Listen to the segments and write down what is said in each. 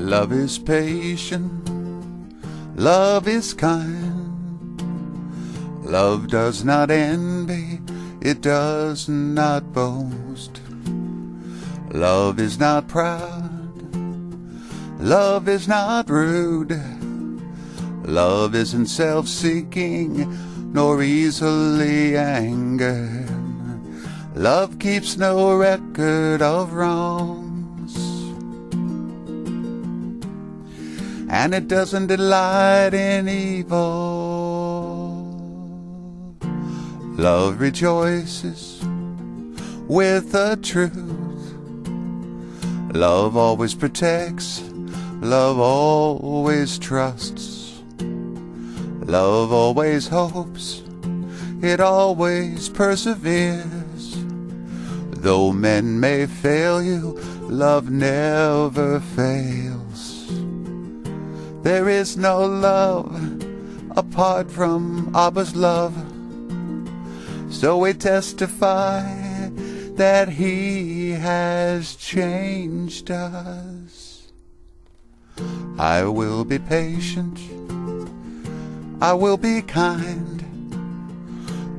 Love is patient, love is kind. Love does not envy, it does not boast. Love is not proud, love is not rude. Love isn't self seeking nor easily angered. Love keeps no record of wrongs. And it doesn't delight in evil. Love rejoices with the truth. Love always protects. Love always trusts. Love always hopes. It always perseveres. Though men may fail you, love never fails. There is no love apart from Abba's love. So we testify that He has changed us. I will be patient. I will be kind.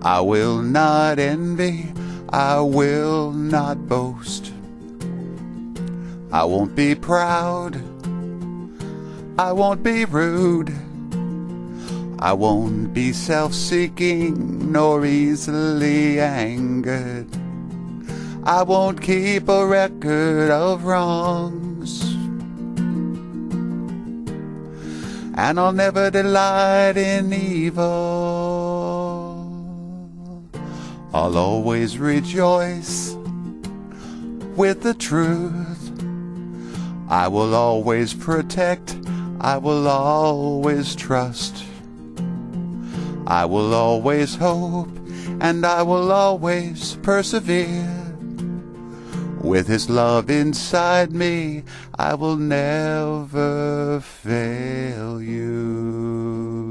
I will not envy. I will not boast. I won't be proud. I won't be rude. I won't be self seeking nor easily angered. I won't keep a record of wrongs. And I'll never delight in evil. I'll always rejoice with the truth. I will always protect. I will always trust. I will always hope, and I will always persevere. With His love inside me, I will never fail you.